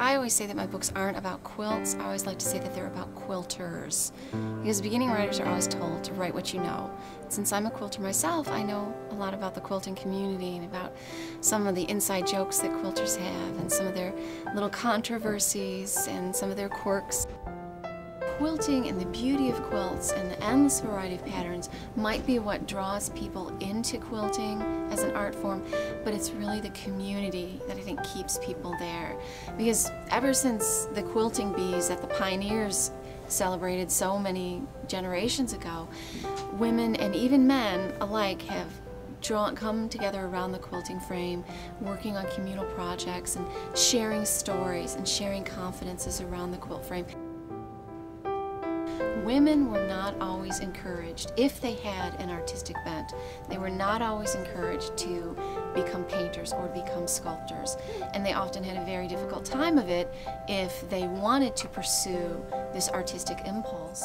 I always say that my books aren't about quilts. I always like to say that they're about quilters. Because beginning writers are always told to write what you know. Since I'm a quilter myself, I know a lot about the quilting community and about some of the inside jokes that quilters have and some of their little controversies and some of their quirks quilting and the beauty of quilts and the endless variety of patterns might be what draws people into quilting as an art form, but it's really the community that I think keeps people there. Because ever since the quilting bees that the pioneers celebrated so many generations ago, women and even men alike have drawn, come together around the quilting frame, working on communal projects and sharing stories and sharing confidences around the quilt frame. Women were not always encouraged, if they had an artistic bent, they were not always encouraged to become painters or become sculptors. And they often had a very difficult time of it if they wanted to pursue this artistic impulse.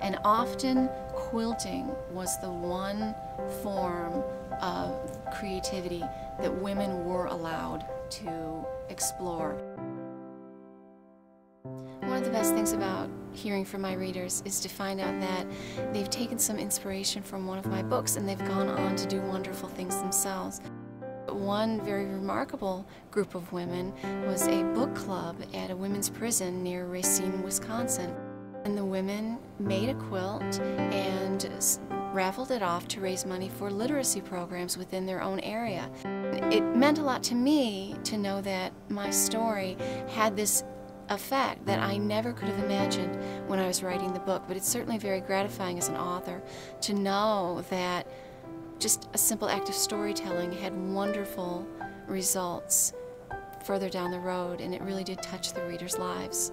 And often quilting was the one form of creativity that women were allowed to explore. One of the best things about hearing from my readers is to find out that they've taken some inspiration from one of my books and they've gone on to do wonderful things themselves. One very remarkable group of women was a book club at a women's prison near Racine, Wisconsin. And the women made a quilt and raffled it off to raise money for literacy programs within their own area. It meant a lot to me to know that my story had this effect that I never could have imagined when I was writing the book, but it's certainly very gratifying as an author to know that just a simple act of storytelling had wonderful results further down the road, and it really did touch the readers' lives.